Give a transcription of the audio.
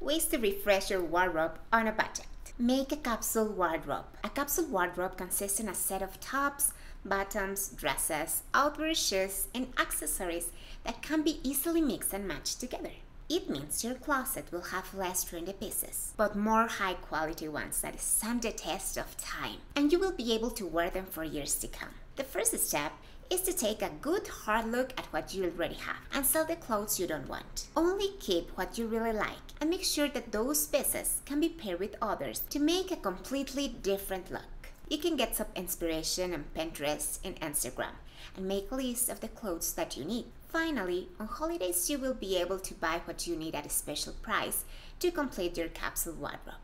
ways to refresh your wardrobe on a budget. Make a capsule wardrobe. A capsule wardrobe consists in a set of tops, bottoms, dresses, outdoor shoes, and accessories that can be easily mixed and matched together. It means your closet will have less trendy pieces, but more high quality ones that stand the test of time, and you will be able to wear them for years to come. The first step is to take a good hard look at what you already have and sell the clothes you don't want. Only keep what you really like and make sure that those pieces can be paired with others to make a completely different look. You can get some inspiration on Pinterest and Instagram and make a list of the clothes that you need. Finally, on holidays you will be able to buy what you need at a special price to complete your capsule wardrobe.